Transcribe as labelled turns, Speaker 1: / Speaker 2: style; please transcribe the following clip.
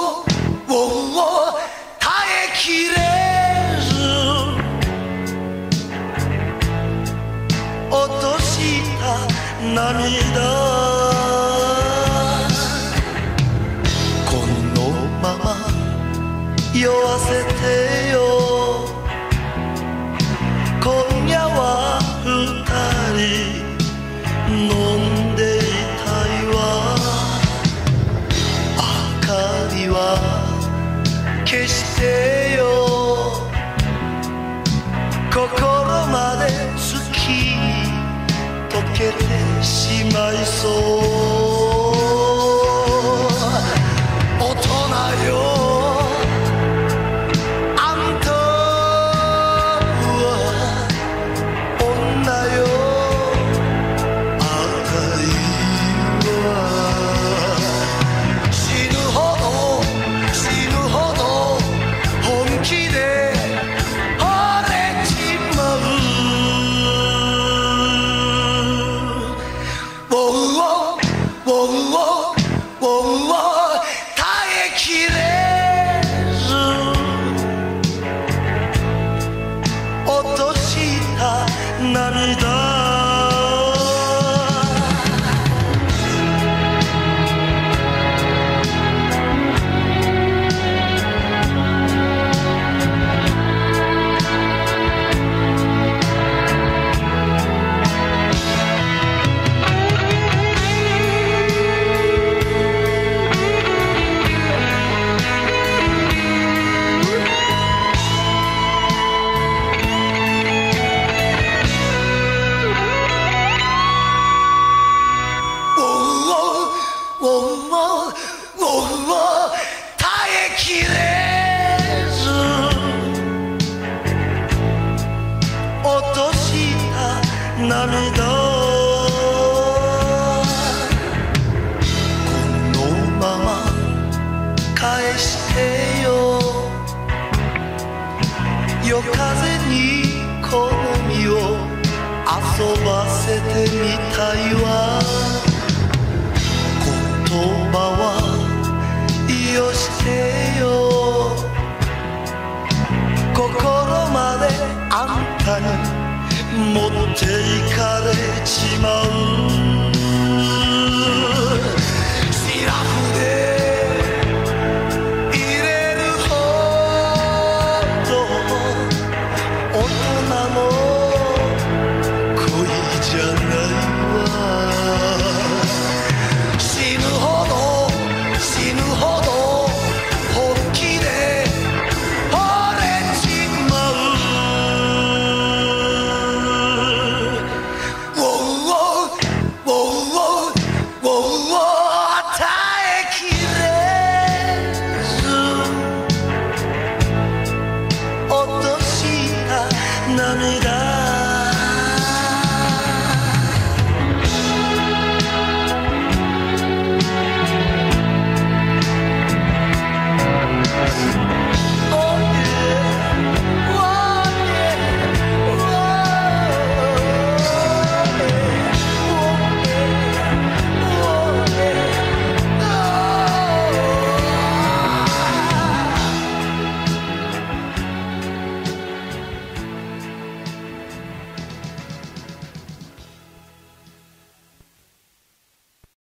Speaker 1: を耐えきれず落とした涙。このまま酔わせて Oh. Wallah, Wallah. ウんもウォウ耐えきれず落とした涙。このまま返してよ。夜風に好みを遊ばせてみたいわ。持っていかれちまう。whoa, whoa.